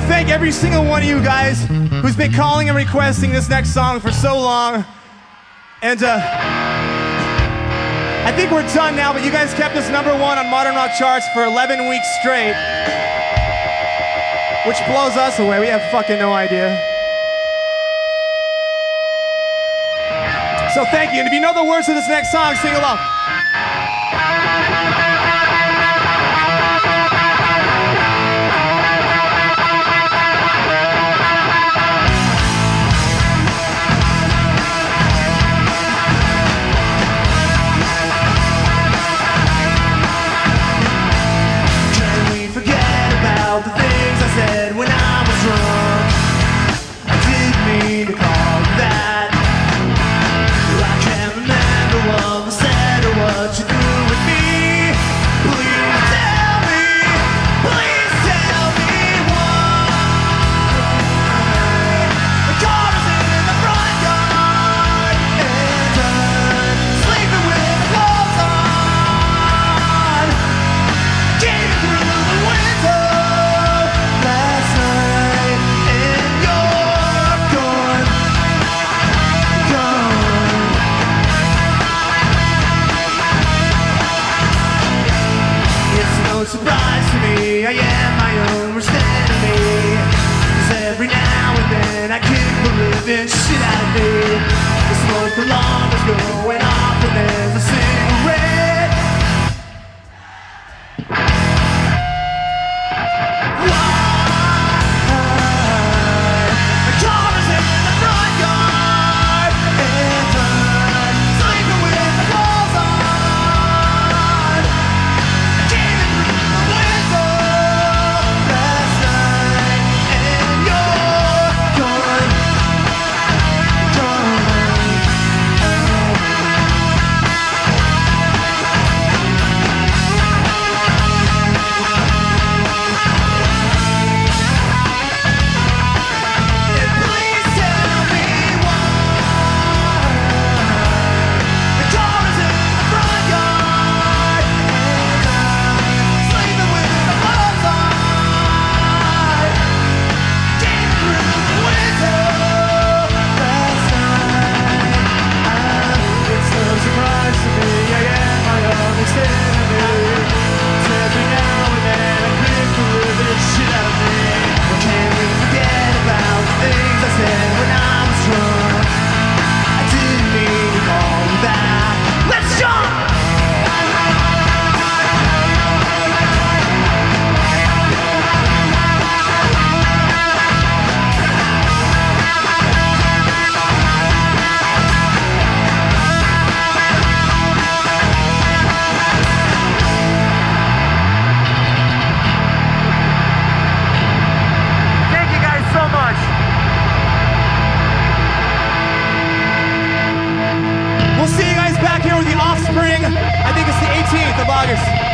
to thank every single one of you guys who's been calling and requesting this next song for so long. And uh, I think we're done now, but you guys kept us number one on modern rock charts for 11 weeks straight, which blows us away. We have fucking no idea. So thank you. And if you know the words of this next song, sing along. The shit out of me. The smoke back here with The Offspring. I think it's the 18th of August.